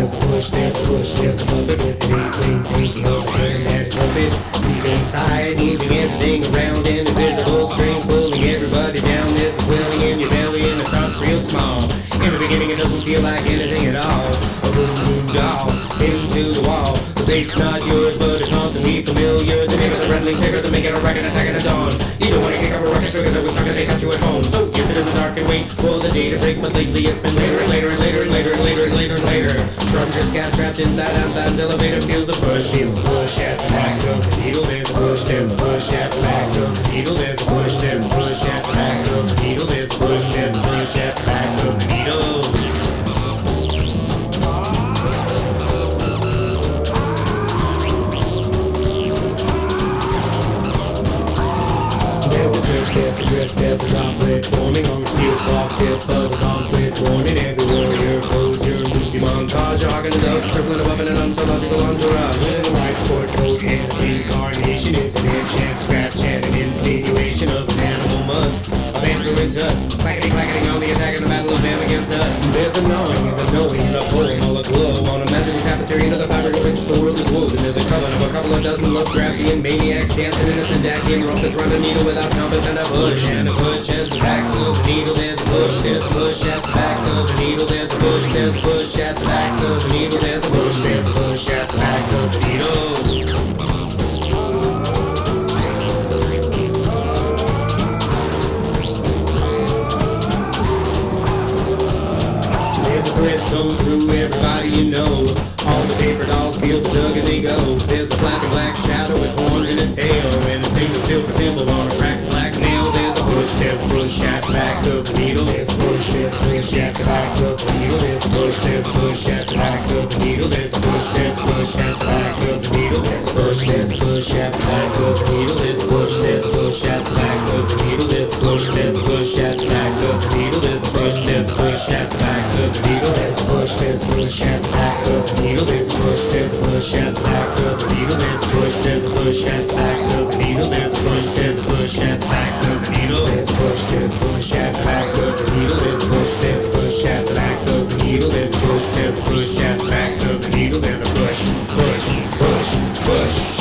There's a push, there's a push, there's a puppet with an inkling thinking the hand that is rubbish. Deep inside, leaving everything around invisible strings pulling everybody down. There's a swelling in your belly and it starts real small. Beginning, it doesn't feel like anything at all. A boom boom doll into the wall. The face not yours, but it's hauntingly familiar. The name the rattling stickers that make it a racket attacking at dawn. You don't want to kick up a rocket because it was sucker they got you at home. So you sit in the dark and wait for the day to break. But lately it's been later and later and later and later and later and later and later. Schroedinger's cat trapped inside Einstein's elevator. Feels a push, feels a push at the back of the needle. There's a push, there's a push at the back of the needle. There's a drip, there's a droplet forming on the steel clock tip of a conflict warning. Every warrior pose your movie montage. Jogging it up, circling above in an ontological entourage. In a white sport coat and incarnation is an enchant scrap chant an insinuation of an animal musk. A vampire tusk clackety clackety on the attack in the battle of them against us. There's a gnawing and a knowing and a pulling all aglow on a magical into the world is woven. There's a coven of a couple of dozen Lovecraftian maniacs dancing in a Sendakian rumpus round a needle without compass and a push and a push at the back of the needle there's a push there's a push at the back of the needle there's a push there's a push at the back of the needle there's a push there's a push at the back of the needle Thread sewn through everybody you know. All the paper dolls feel the tug and they go. There's a flappy black shadow with horns and a tail. And a single silver thimble on a cracked black nail. There's a push, there's a push at the back of the needle. There's a push, there's a push at the back of the needle. There's a push, there's a push at the back of the needle. There's a push, there's a push at the back of the needle. There's a push, there's a push at the back of the needle. There's a push, there's a push at the bush, there's bush at the back of the needle, there's bush, there's bush at the back of the needle, there's a bush, there's a bush at the back of the needle, there's a bush, there's a bush at the back of the needle, there's a bush, there's a bush at the back of the needle, there's bush, there's bush at the back of the needle, there's bush, there's bush at the back of the needle, there's a bush, bush, bush, bush.